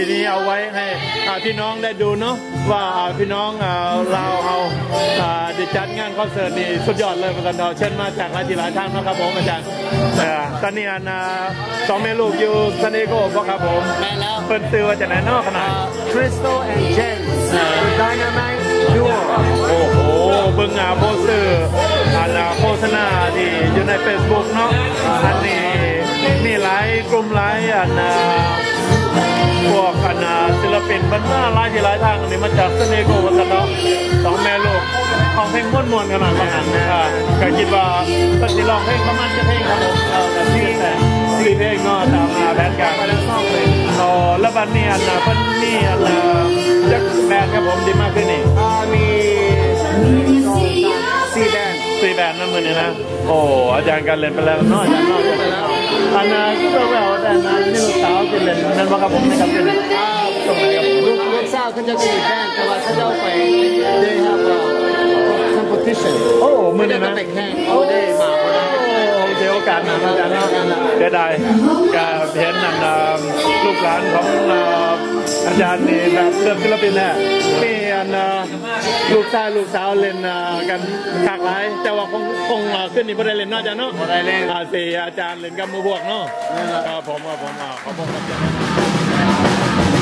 ดีๆนี้เอาไว้ให้อ่าพี่น้องได้ดูเนาะว่าอ่าพี่น้องอ่าเราเอาอ่าได้จัดงานคอนเสิร์ตนี่สุดยอดเลยประกันดอกเช่นมาจากหลายที่หลายทางนะครับผมอาจารย์เอ่อตอนนี้อันอ่าสองแม่ลูกอยู่ซานดิเอโกบ่ครับผมแม่แล้วเปิ้นซื้อว่าจะไหนเนอกขนาด Crystal and James Dynamite Duo โอ้โหเบิ่งอ่าโพสเตอร์อันอ่าโฆษณาที่อยู่ใน Facebook เนาะอันนี้มีหลายกลุ่มหลายอันอ่า พวกอันอ่าศิลปินบรรดาหลายที่หลายทางอันนี้มาจากเสน่ห์โกวัฒนะสองแม่ลูกของเพลงม่วนมวนๆขนาดนั้นนะอ่าก็คิดว่าเพิ่นสิร้องเพลงประมาณจะเพลงครับผมเออแต่ที่แต่สี่เพลงเนาะตามมาแบนกันอ๋อแล้วบัดนี้อันน่ะเพิ่นมีอันน่ะจักแบนครับผมดีมากขึ้นนี่อ่ามีสี่แบนสี่แบนนั่นมือนี่นะโอ้อาจารย์การเล่นไปแล้วเนาะอาจารย์เนาะไปแล้วอันน่ะก็แปลว่าแต่อันน่ะนี่ลูกสาวจะเล่นนั่นว่าครับผมนะครับเป็นอ่าตรงไหนครับลูกลูกสาวเขาจะมีแบนแต่ว่าเขาจะเอาไป they have a competition โอ้มือไม่ได้นี่จะนะแข่งเอาได้มาเดียวกาสน้าอาจารย์เนาะเสียดายก็เห็นนั่นลูกหลานของอาจารย์นี่แบบเลือกศิลปินแน่มีอัน ลูกชายลูกสาวเล่นอ่ากันหลากหลาย แต่ว่าคงคงอ่าขึ้นนี่บ่ได้เล่นเนาะอาจารย์เนาะบ่ได้เล่นอ่าสี่อาจารย์เล่นกับมือพวกเนาะครับผมครับผมอ่าขอบคุณครับ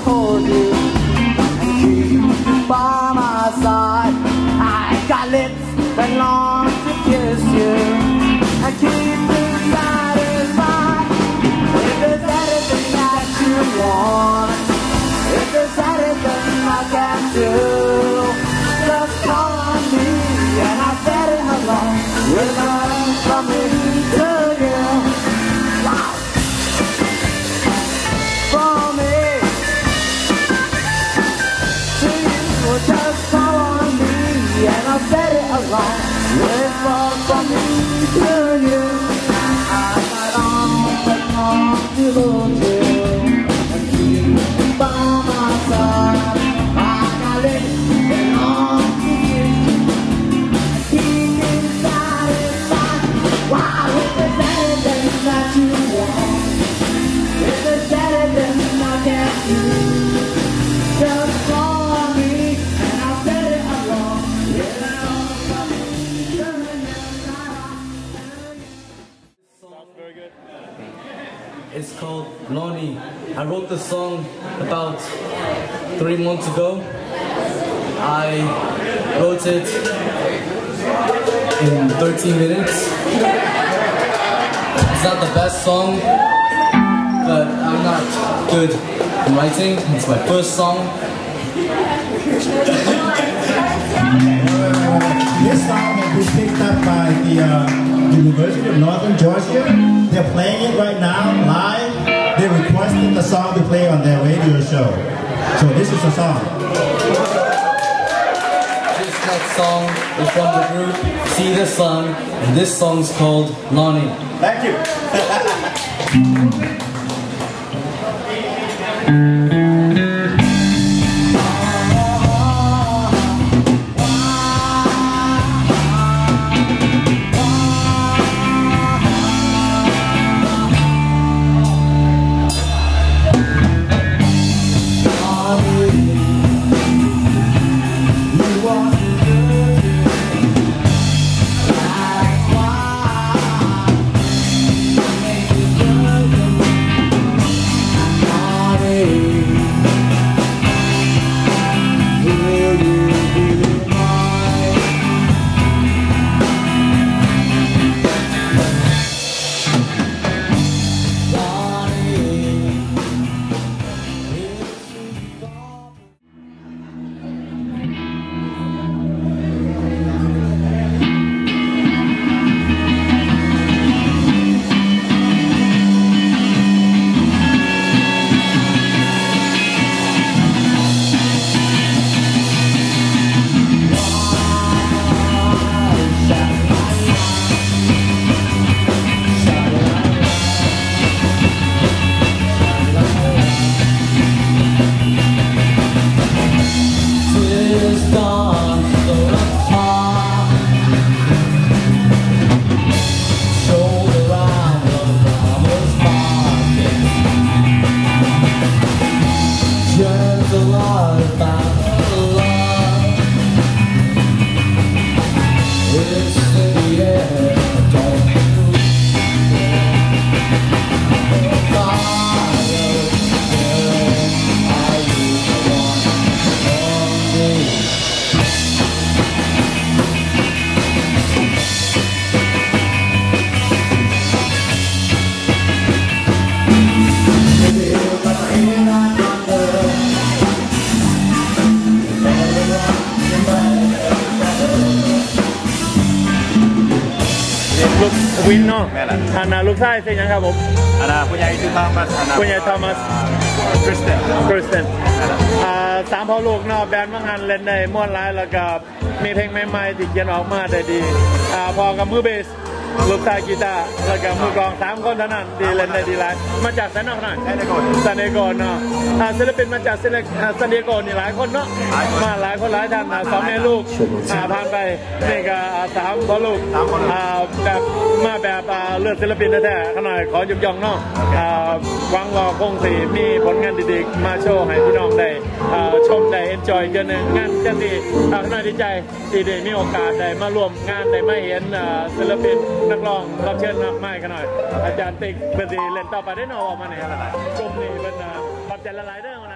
hold you and keep by my side. I got lips that long to kiss you and keep you satisfied. If there's anything that you want, around. We're all coming. It's called Lonnie. I wrote the song about three months ago. I wrote it in 13 minutes. It's not the best song, but I'm not good in writing. It's my first song. This song has picked up by the uh, University of Northern Georgia. They're playing it right now live. They requested the song to play on their radio show. So this is the song. This next song is from the group See the Sun, and this song's called Lonnie. Thank you. gone. วินเนาะอันน่ะลูกชายเป็นยังครับผมอันน่ะผู้ใหญ่ชื่อทอมัสอันน่ะผู้ใหญ่ทอมัสคริสเตนคริสเตนอ่าสามพ่อลูกเนาะแบนด์ว่างานเล่นได้ม่วนร้ายแล้วก็มีเพลงใหม่ๆที่เขียนออกมาได้ดีอ่าพอกับมือเบส ลูกชายกีตาร์แล้วก็มือกลองสามคนเท่านั้นดีเล่นได้ดีหลายมาจากแซนนอกหน่อยได้ได้กดซานดิเอโกเนาะอ่าศิลปินมาจากศิลปอ่าซานดิเอโกนี่หลายคนเนาะหลายคนมาหลายคนหลายท่านอ่าสองแม่ลูกอ่าผ่านไปนี่ก็อ่าสามพ่อลูกสามคนลูกอ่าแบบมาแบบอ่าเลือดศิลปินแท้ๆขน่อยขอยกย่องเนาะอ่าหวังว่าคงสีมีผลงานดีๆมาโชว์ให้พี่น้องได้อ่า ชมได้เอนจอยกันงงานจันดีอ่าขน่อยดีใจที่ได้มีโอกาสได้มาร่วมงานได้มาเห็นศิลปินนักร้องรับเชิญมากมายขน่อย อาจารย์ติ๊กเป็นดีเล่นต่อไปได้นอออกมาหนี่ยกลุ่มนี้เป็นอ่าขอบใจละลายเรื่องนะ